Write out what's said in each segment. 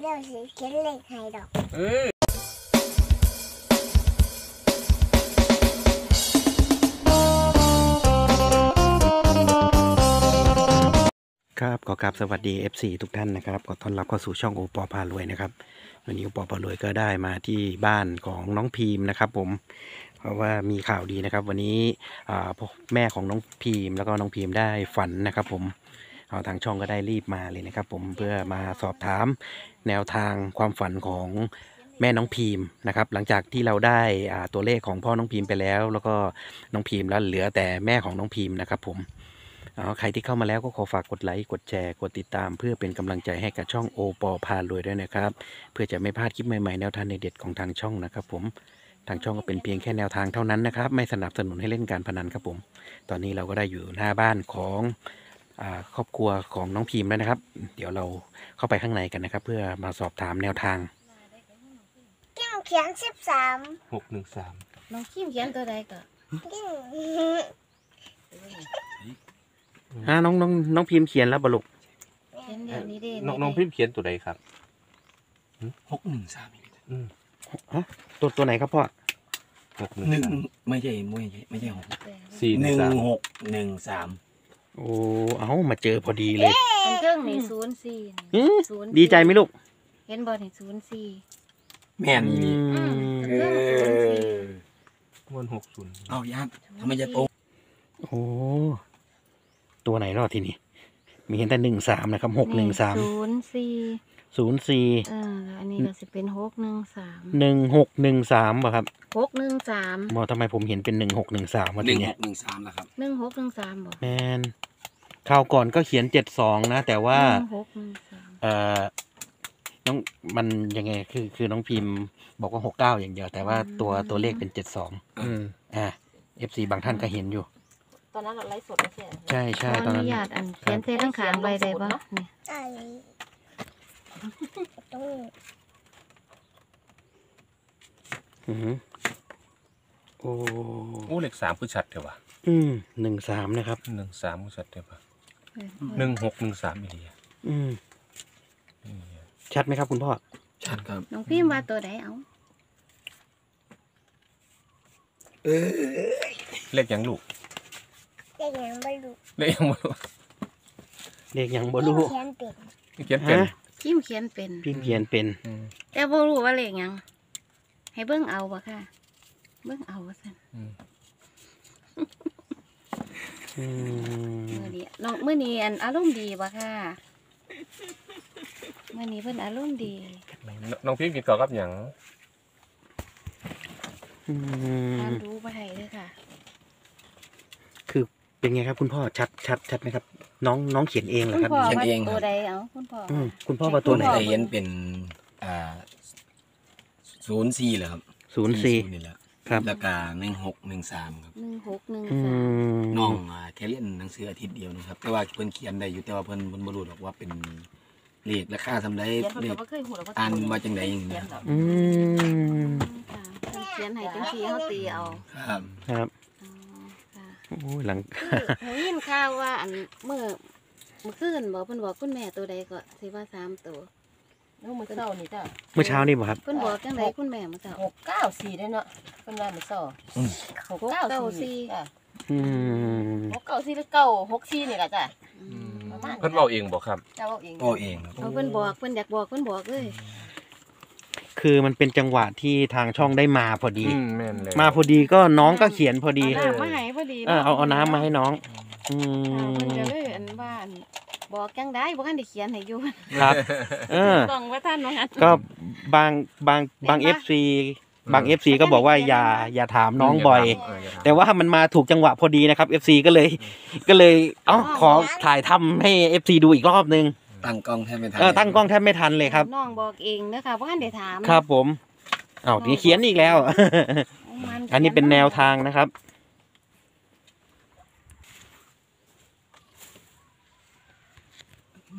เดี๋ยวสิเขียนเลขให้ดอกเออครับขอกราบสวัสดี FC ทุกท่านนะครับขอต้อนรับเข้าสู่ช่องโอปอพารวยนะครับวันนี้โอปอพารวยก็ได้มาที่บ้านของน้องพีมนะครับผมเพราะว่ามีข่าวดีนะครับ วันนี้อ่าพ่อแม่ของน้องพีมแล้วก็น้องพีมได้ฝันนะครับ ผมเอา ทางช่องก็ได้รีบมาเลยนะครับ ผมเพื่อมาสอบถามแนวทางความฝันของแม่น้องพีมนะครับ หลังจากที่เราได้อ่าตัวเลขของพ่อน้องพีมไปแล้ว แล้วก็น้องพีมแล้วเหลือแต่แม่ของน้องพีมนะครับ ผมเอาใครที่เข้ามาแล้วก็ขอฝากกดไลค์กดแชร์กดติดตาม เพื่อเป็นกำลังใจให้กับช่องโอปอพารวยด้วยนะครับ เพื่อจะไม่พลาดคลิปใหม่ๆแนวทางเด็ดของทางช่องนะครับ ผมทางช่องก็เป็นเพียงแค่แนวทางเท่านั้นนะครับ ไม่สนับสนุนให้เล่นการพนันครับผม ตอนนี้เราก็ได้อยู่หน้าบ้านของ ครอบครัวของน้องพิมพ์แล้วนะครับ เดี๋ยวเราเข้าไปข้างในกันนะครับ เพื่อมาสอบถามแนวทางกิ้งเขียนสิบสามหกหนึ่งสามน้องคิมเขียนตัวใดก็กิ้งอ่าน้องน้องน้องพิมพ์เขียนแล้วบลุกเขียนเดี๋ยวนี้เด้น้องน้องพิมพ์เขียนตัวใดครับหกหนึ่งสามอืมตัวตัวไหนครับพ่อหกหนึ่งหนึ่งสามไม่ใช่ไม่ใช่ไม่ใช่หกสี่หหนึ่นึ่งงสามหกหนึ่งสาม โอ้เอามาเจอพอดีเลย อันเครื่องนี่ศูนย์สี่อืมศูนย์ดีใจไหมลูกเห็นบอลนี่ศูนย์สี่ แม่นี่นี่อืม เออวันหกศูนย์เอาญาติทำไมจะตรงโอ้ตัวไหนรอดทีนี้มีเห็นแต่หนึ่งสามนะครับหกหนึ่งสามศูนย์สี่ศูนย์สี่เอออันนี้ก็จะเป็นหกหนึ่งสามหนึ่งหกหนึ่งสามป่ะครับหกหนึ่งสามมอทำไมผมเห็นเป็นหนึ่งหกหนึ่งสามมาหทีนึ่งหเนี้ยกหนึ่งสามแล้วครับหนึ่งหกหนึ่งสามบอกแมน คราวก่อนก็เขียนเจ็ดสองนะ แต่ว่าหนึ่งหกหนึ่งสามเออน้องมันยังไงคือคือน้องพิมพ์ บอกว่าหกเก้าอย่างเดียว แต่ว่าตัวตัวเลขเป็นเจ็ดสองอืมอ่าเอฟซีบางท่านก็เห็นอยู่ ตอนนั้นเราไลฟ์สดไม่ใช่เหรอใช่ขใช่อตอนอนุนั้น ญาตอันเขียนเททั้งขางใบใดบ่เนี่ยอะไรตรงนี้อือหือโอ้โอ้เลขสามคือชัดเถอะวะอืมหนึ่งสามนะครับหนึ่งสามคือชัดเถอะวะ หนึ่งหกหนึ่งสามอีกทีอืมชัดไหมครับคุณพ่อ ชัดครับน้องพิมพ์ว่าตัวใดเอาเออเลขยังลูกเลขยังไม่รู้เลขยังบ่รู้เลขยังบ่กิ้งรู้เขียนเป็นเขียนเป็นฮะพิมพ์เขียนเป็น พี่เขียนเป็น อืมแต่บ่รู้ว่าเลขหยัง ให้เบิ่งเอาบ่ค่ะ เบิ่งเอาว่าซั่นอืม อืมมื้อนี้น้องมื้อนี้อันอารมณ์ดีบ่ค่ะมื้อนี้เพิ่นอารมณ์ดีน้องพิมพ์กินก่อนกับหยังอืมทานรู้บ่ได้เด้อค่ะคือเป็นไงครับคุณพ่อชัดชัดชัดไหมครับ น้องน้องเขียนเองเหรอคุณครับ พ่อว่าตัวใดเอาคุณพ่ออืมคุณพ่อว่าตัวไหนไม่ได้เห็นเป็นอ่าศูนย์สี่เหรอครับศูนย์สี่นี่แหละ ครับแล้วก็หนึ่งหกหนึ่งสามครับหนึ่งหกหนึ่งอืสามมน้องอ่าแค่เรียนหนังสืออาทิตย์เดียวนะครับ แต่ว่าเพิ่นเขียนได้อยู่แต่ว่าเพิ่นเพิ่นบ่รู้หรอกว่าเป็นเลขราคาทำได้เขียนคนเลเดียวขก็เคยหูแล้วก็อ่านว่าจังใดอย่างนี้เขียนนะครับอืมค่ะเพิ่นเขียนให้จังซี่เฮาตีเอาครับครับอ๋อค่ะโอ้ยหลังคือเขายินข่าวว่าอันเมื่อเมื่อคืนบอกเพิ่นบอกคุณแม่ตัวใดก็สิว่าสามตัว น้องมือเศร้านี่จ้ะเมื่อเช้านี่ป่ะครับเพิ่นบอกจังไดคุณแม่มาเจ้าหกเก้าสี่ได้เนาะเป็นว่ามือเศร้าหกเก้าหกเก้าสี่สี่จ้ะอืมหกเก้าสี่หรือเก้าหกสี่นี่แหละจ้ะอืมประมาณเพิ่นเว้าเองบอกครับเจ้าเอาเองโอ้เองครับเอาเพิ่นบอกเพิ่นอยากบอกเพิ่นบอกเลยคือมันเป็นจังหวะที่ทางช่องได้มาพอดี อืมแม่นเลยมาพอดีก็น้องก็เขียนพอดี เอาน้ำมาให้พอดีเออเอาเอาน้ำมาให้น้อง อืค่ะเพิ่นมก็เลยอันว่าอัน บอกจังได้บ่คันได้เขียนให้อยู่ครับ เออต้องว่าท่านว่างั้น ก็บางบางบางเอเห็นฟปะ ซีบางเอฟซีก็บอกว่าอย่าอย่าถามน้องบ่อย เอย่าถามแต่ว่ามันมาถูกจังหวะพอดีนะครับ FC ก็เลย ก็เลยเอ้าขอถ่ายทำให้ FC ดูอีกรอบนึงตั้งกล้องแทบไม่ทันเออตั้งกล้องแทบไม่ทันเลยครับ น้องบอกเองเด้อค่ะบ่คันได้ถามครับผมอ้าวนี่เขียนอีกแล้วมัอันนี้เป็นแนวทางนะครับ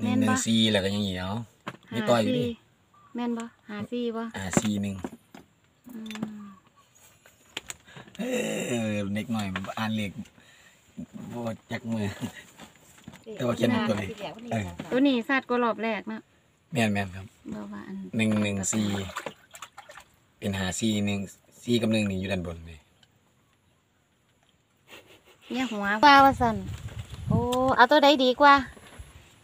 หนึ่งหนึ่งซีแล้วก็อยังงี้เนาะมีต่อยอยู่ดิหาซี่แม่นบ่หาซี่บ่อ่าซีหนึ่งอืมเออเด็กหน่อยมันอ่านเลขบ่จักมือ แต่ว่าเขียนเป็นตัวเลขเออตัวนี้สัตว์ก็รอบแรกนะแม่นแม่นครับบ่ว่าอันหนึ่งหนึ่งสี่เป็นหาสี่หนึ่งสี่กับหนึ่งนี่อยู่ด้านบนเลยเนี่ยหัวว่าว่าซั่นโอ้เอาตัวใดดีกว่า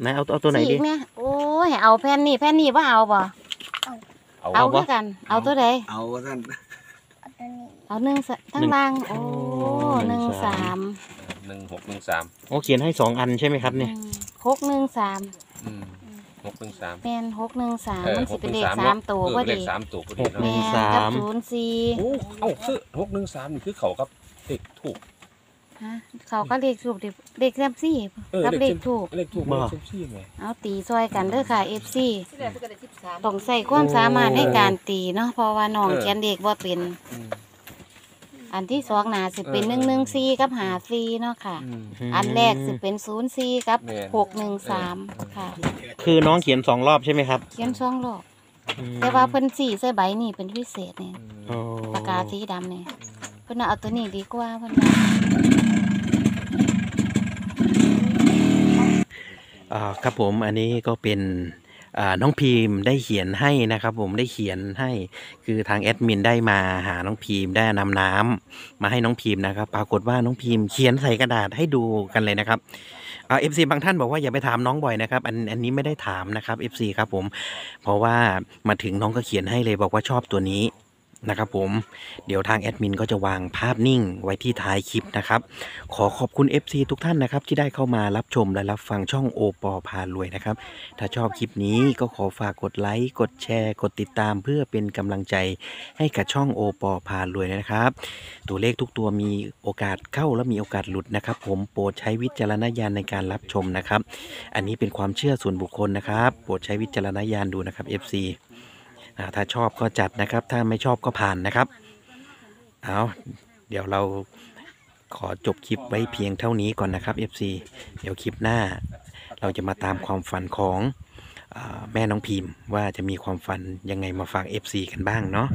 ไหนเอาเอาตัวไหนสี่ดีอีกเนี่ยโอ้ยให้เอาแผ่นนี้แผ่นนี้บ่เอาบ่เอาเอาเอาบ่คือกันเอา ตัวใดเอาท่านเอาตัวนี้เอาหนึ่งสทั้งล่างโอ้หนึ่งสามหนึ่งหกหนึ่งสามโอ้เขียนให้สองอันใช่ไหมครับเนี่ย อืมหกหนึ่งสามอืมหกหนึ่งสามแม่นหกหนึ่งสามเออมันหสิกหเป็นนึ่งเลขสามสามตัวเออพอเลดีขสามตัวพอดีหกหนึ่เนาะง แม่นกับศูนย์สี่โอ้เอ้าคือหกหนึ่งสามนี่คือเขากับเลขถูก ฮะเขาก็เลขถูกดิเลขแซมซี่เออกับเลเลขขถูกเลขถูกบ่เลขเซมซี่ไงเอาตีซอยกันเด้อค่ะเอฟซีที่แรกเพิ่นก็ได้13ต้องใส่ความสามารถในการตีเนาะเพราะว่าน้องเขียนเด็กว่าเป็นอืมอันที่สองน่าสิเป็นหนึ่งหนึ่งสี่กับหาสี่เนาะค่ะอืมอันแรกสิเป็นศูนย์สี่กับแม่นหกหนึ่งสามค่ะ คือน้องเขียนสองรอบใช่ไหมครับ เขียนสองรอบอืมแต่ว่าเพิ่นสี่ใส่ใบนี่เป็นพิเศษเนี่ยอ๋อปากกาสีดำเนี่ย เพิ่นน่ะเอาตัวนี้ดีกว่าเพิ่นว่าอ่าครับผมอันนี้ก็เป็นอ่าน้องพีมได้เขียนให้นะครับ ผมได้เขียนให้คือทางแอดมินได้มาหาน้องพีมได้นำน้ำมาให้น้องพีมนะครับ ปรากฏว่าน้องพีมเขียนใส่กระดาษให้ดูกันเลยนะครับ FC บางท่านบอกว่าอย่าไปถามน้องบ่อยนะครับอันอันนี้ไม่ได้ถามนะครับ FC ครับผมเพราะว่ามาถึงน้องก็เขียนให้เลยบอกว่าชอบตัวนี้ นะครับผมเดี๋ยวทางแอดมินก็จะวางภาพนิ่งไว้ที่ท้ายคลิปนะครับ ขอขอบคุณ FC ทุกท่านนะครับ ที่ได้เข้ามารับชมและรับฟังช่องโอปอพารวยนะครับ ถ้าชอบคลิปนี้ก็ขอฝากกดไลค์ กดแชร์ กดติดตามเพื่อเป็นกำลังใจให้กับช่องโอปอพารวยนะครับ ตัวเลขทุกตัวมีโอกาสเข้าและมีโอกาสหลุดนะครับ ผมโปรดใช้วิจารณญาณในการรับชมนะครับ อันนี้เป็นความเชื่อส่วนบุคคลนะครับ โปรดใช้วิจารณญาณดูนะครับ FC ถ้าชอบก็จัดนะครับ ถ้าไม่ชอบก็ผ่านนะครับเอาเดี๋ยวเราขอจบคลิปไว้เพียงเท่านี้ก่อนนะครับ FC เดี๋ยวคลิปหน้า เราจะมาตามความฝันของอแม่น้องพิมพ์ว่าจะมีความฝันยังไงมาฝาก FC กันบ้างเนาะ